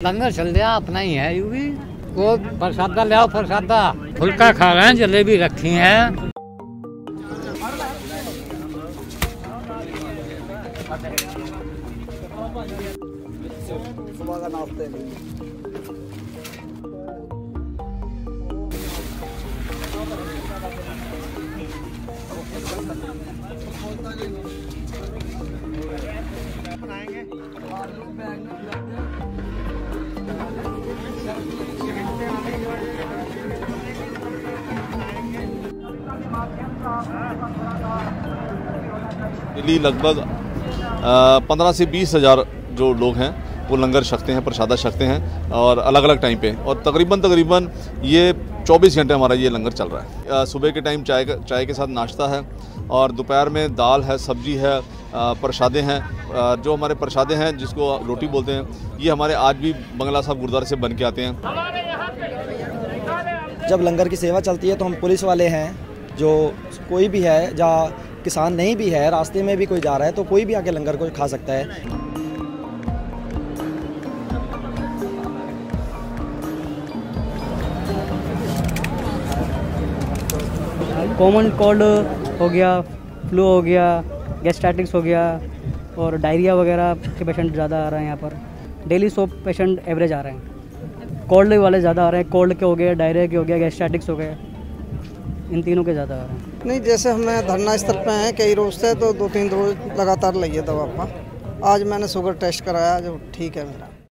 लंगर चल रहा अपना ही है यू भी वो प्रसादा ले आओ प्रसादा फुल्का खा रहे हैं जलेबी रखी है सुबह डेली लगभग पंद्रह से बीस हज़ार जो लोग हैं, वो लंगर छकते हैं, प्रसादा छकते हैं और अलग अलग टाइम पे। और तकरीबन तकरीबन ये 24 घंटे हमारा ये लंगर चल रहा है। सुबह के टाइम चाय चाय के साथ नाश्ता है और दोपहर में दाल है, सब्ज़ी है प्रसादे हैं। जो हमारे प्रसादे हैं, जिसको रोटी बोलते हैं, ये हमारे आज भी बंगला साहब गुरुद्वारे से बन के आते हैं। जब लंगर की सेवा चलती है तो हम पुलिस वाले हैं जो कोई भी है या किसान नहीं भी है, रास्ते में भी कोई जा रहा है तो कोई भी आके लंगर को खा सकता है। कॉमन कोल्ड हो गया फ्लू हो गया गैस्ट्राइटिक्स हो गया, और डायरिया वगैरह के पेशेंट ज़्यादा आ रहे हैं यहाँ पर। डेली सौ पेशेंट एवरेज आ रहे हैं। कोल्ड वाले ज़्यादा आ रहे हैं कोल्ड के हो गए डायरिया के हो गया गैस्ट्राइटिक्स हो गए। इन तीनों के ज़्यादा आ रहे हैं? नहीं, जैसे हमें धरना स्थल पर हैं, कई रोज से तो दो तीन रोज लगातार लगी है दवा आज मैंने शुगर टेस्ट कराया जो ठीक है मेरा।